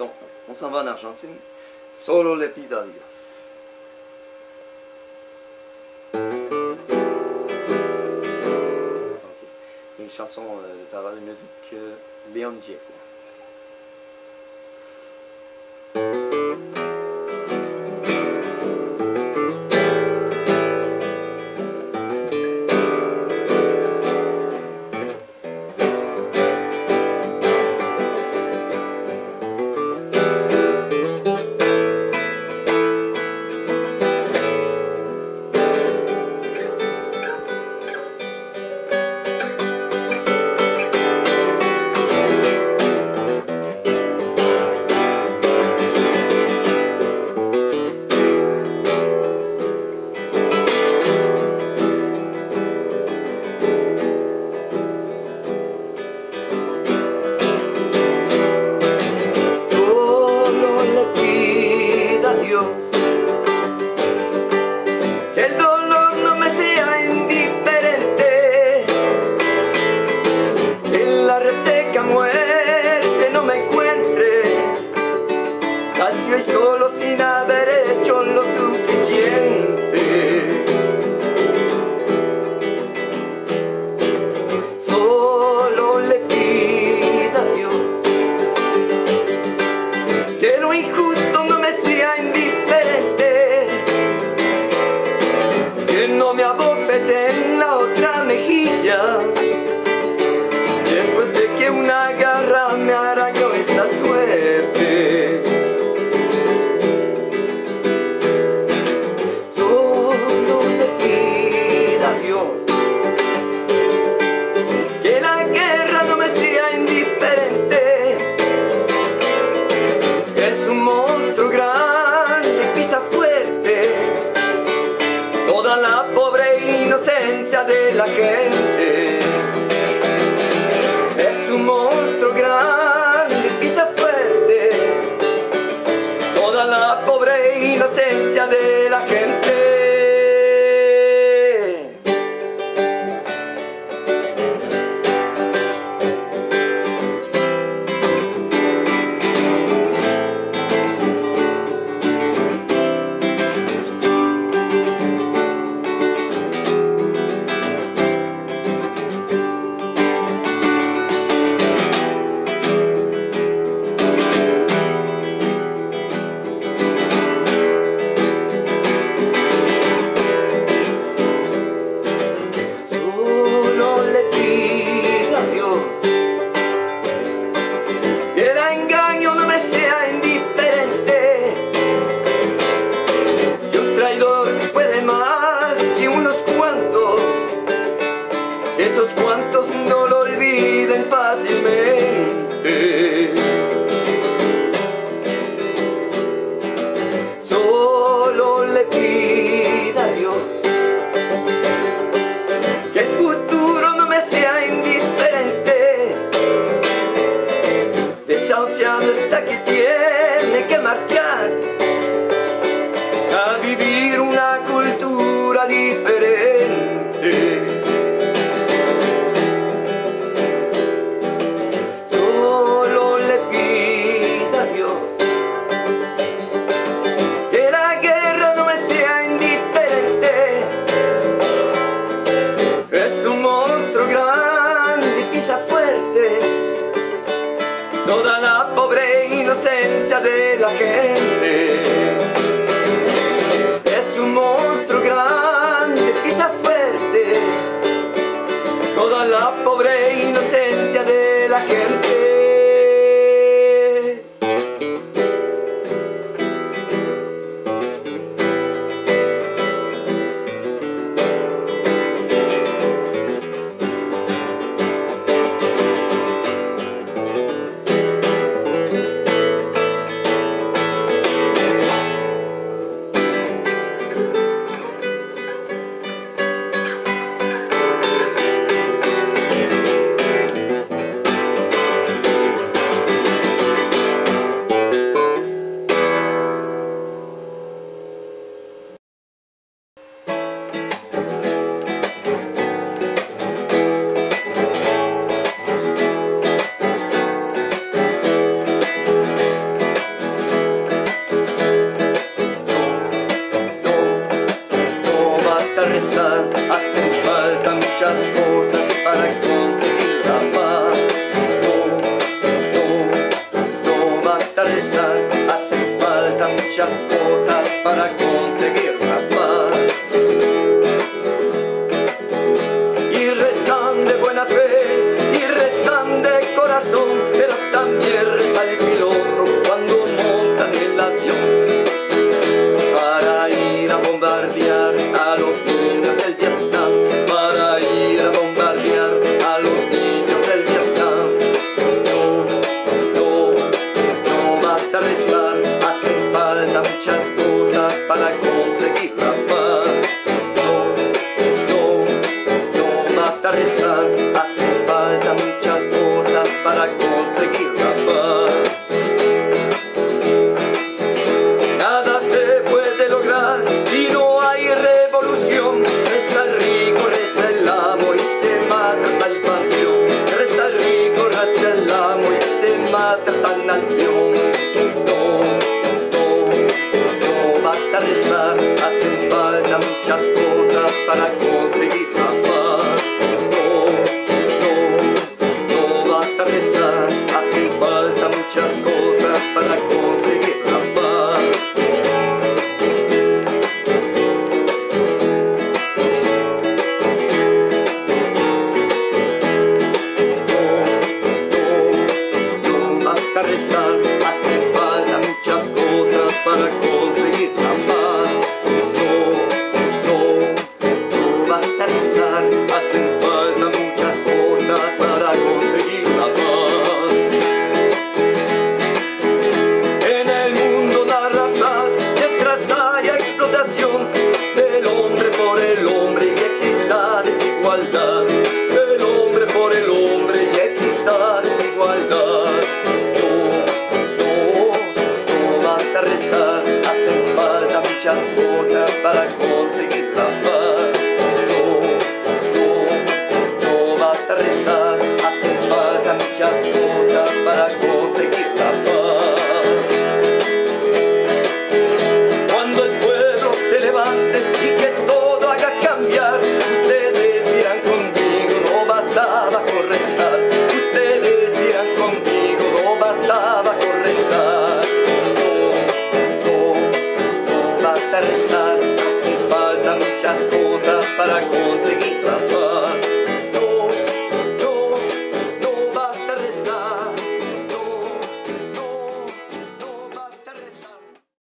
Donc, on s'en va en Argentine. Solo le pido une chanson euh, de parole de musique, euh, Léon Gieco. y solo sin haber hecho lo suficiente. Solo le pido a Dios que lo injusto Peço um que muchas cosas para que entusiasmo pensar, assim falta muitas coisas para conseguir trabalhar.